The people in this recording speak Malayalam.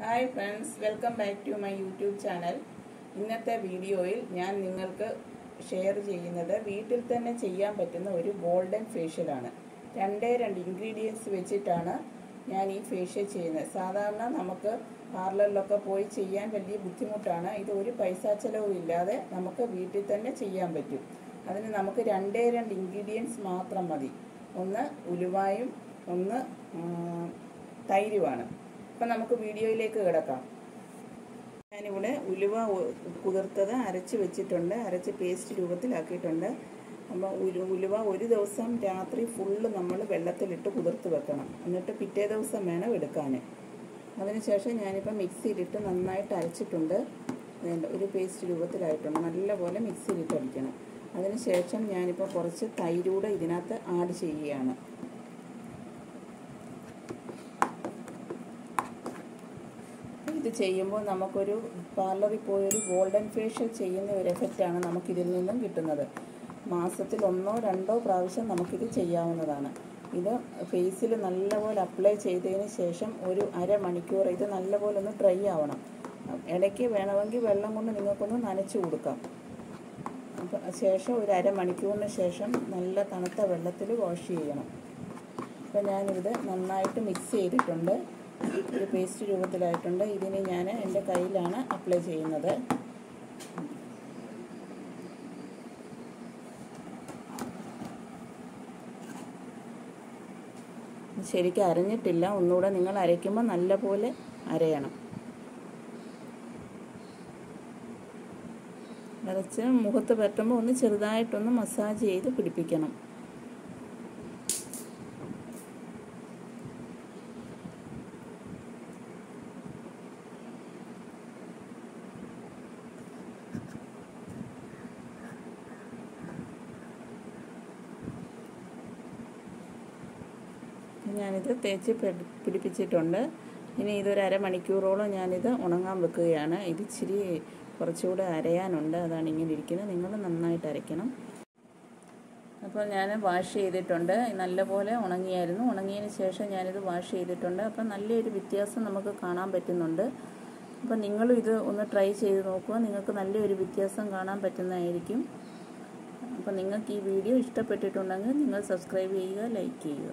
Hi friends welcome back to my YouTube channel ഇന്നത്തെ വീഡിയോയിൽ ഞാൻ നിങ്ങൾക്ക് ഷെയർ ചെയ്യുന്നത് വീട്ടിൽ തന്നെ ചെയ്യാൻ പറ്റുന്ന ഒരു ഗോൾഡൻ ഫേഷ്യലാണ് രണ്ടേ രണ്ട് ഇൻഗ്രീഡിയൻസ് വെച്ചിട്ടാണ് ഞാൻ ഈ ഫേഷ്യൽ ചെയ്യുന്നത്. സാധാരണ നമുക്ക് പാർലറിലൊക്കെ പോയി ചെയ്യാൻ വലിയ ബുദ്ധിമുട്ടാണ്. ഇത് ഒരു പൈസ ചെലവില്ലാതെ നമുക്ക് വീട്ടിൽ തന്നെ ചെയ്യാൻ പറ്റും. അതിന് നമുക്ക് രണ്ടേ രണ്ട് ഇൻഗ്രീഡിയൻസ് മാത്രം മതി. ഒന്ന് ഉലുവായും ഒന്ന് തൈരുമാണ് അപ്പം നമുക്ക് വീഡിയോയിലേക്ക് കിടക്കാം. ഞാനിവിടെ ഉലുവ കുതിർത്തത് അരച്ച് വെച്ചിട്ടുണ്ട്. അരച്ച് പേസ്റ്റ് രൂപത്തിലാക്കിയിട്ടുണ്ട്. അപ്പോൾ ഉലു ഉലുവ ഒരു ദിവസം രാത്രി ഫുള്ള് നമ്മൾ വെള്ളത്തിലിട്ട് കുതിർത്ത് വെക്കണം. എന്നിട്ട് പിറ്റേ ദിവസം വേണം എടുക്കാൻ അതിനുശേഷം ഞാനിപ്പോൾ മിക്സിയിലിട്ട് നന്നായിട്ട് അരച്ചിട്ടുണ്ട്. ഒരു പേസ്റ്റ് രൂപത്തിലായിട്ടുണ്ട്. നല്ലപോലെ മിക്സിയിലിട്ട് അടിക്കണം. അതിനുശേഷം ഞാനിപ്പോൾ കുറച്ച് തൈരൂടെ ഇതിനകത്ത് ആഡ് ചെയ്യുകയാണ്. ഇത് ചെയ്യുമ്പോൾ നമുക്കൊരു പാർലറിൽ പോയൊരു ഗോൾഡൻ ഫേഷ്യൽ ചെയ്യുന്ന ഒരു എഫക്റ്റാണ് നമുക്കിതിൽ നിന്നും കിട്ടുന്നത്. മാസത്തിൽ ഒന്നോ രണ്ടോ പ്രാവശ്യം നമുക്കിത് ചെയ്യാവുന്നതാണ്. ഇത് ഫേസിൽ നല്ലപോലെ അപ്ലൈ ചെയ്തതിന് ശേഷം ഒരു അരമണിക്കൂർ ഇത് നല്ലപോലെ ഒന്ന് ഡ്രൈ ആവണം. ഇടയ്ക്ക് വേണമെങ്കിൽ വെള്ളം കൊണ്ട് നിങ്ങൾക്കൊന്ന് നനച്ചു കൊടുക്കാം. അപ്പം ശേഷം ഒരു അരമണിക്കൂറിന് ശേഷം നല്ല തണുത്ത വെള്ളത്തിൽ വാഷ് ചെയ്യണം. അപ്പോൾ ഞാനിത് നന്നായിട്ട് മിക്സ് ചെയ്തിട്ടുണ്ട്. ഒരു പേസ്റ്റ് രൂപത്തിലായിട്ടുണ്ട്. ഇതിന് ഞാൻ എന്റെ കയ്യിലാണ് അപ്ലൈ ചെയ്യുന്നത്. ശരിക്കും അരഞ്ഞിട്ടില്ല ഒന്നുകൂടെ നിങ്ങൾ അരയ്ക്കുമ്പോൾ നല്ലപോലെ അരയണം. അരച്ച് മുഖത്ത് പറ്റുമ്പോൾ ഒന്ന് ചെറുതായിട്ടൊന്ന് മസാജ് ചെയ്ത് പിടിപ്പിക്കണം. ഞാനിത് തേച്ച് പിടിപ്പിച്ചിട്ടുണ്ട്. ഇനി ഇതൊരു അരമണിക്കൂറോളം ഞാനിത് ഉണങ്ങാൻ വെക്കുകയാണ്. ഇത് ഇച്ചിരി കുറച്ചുകൂടെ അരയാനുണ്ട്. അതാണ് ഇങ്ങനെ ഇരിക്കുന്നത്. നിങ്ങൾ നന്നായിട്ട് അരയ്ക്കണം. അപ്പോൾ ഞാൻ വാഷ് ചെയ്തിട്ടുണ്ട്. നല്ലപോലെ ഉണങ്ങിയായിരുന്നു. ഉണങ്ങിയതിന് ശേഷം ഞാനിത് വാഷ് ചെയ്തിട്ടുണ്ട്. അപ്പോൾ നല്ലൊരു വ്യത്യാസം നമുക്ക് കാണാൻ പറ്റുന്നുണ്ട്. അപ്പോൾ നിങ്ങളും ഇത് ഒന്ന് ട്രൈ ചെയ്ത് നോക്കുക. നിങ്ങൾക്ക് നല്ലൊരു വ്യത്യാസം കാണാൻ പറ്റുന്നതായിരിക്കും. അപ്പോൾ നിങ്ങൾക്ക് ഈ വീഡിയോ ഇഷ്ടപ്പെട്ടിട്ടുണ്ടെങ്കിൽ നിങ്ങൾ സബ്സ്ക്രൈബ് ചെയ്യുക ലൈക്ക് ചെയ്യുക.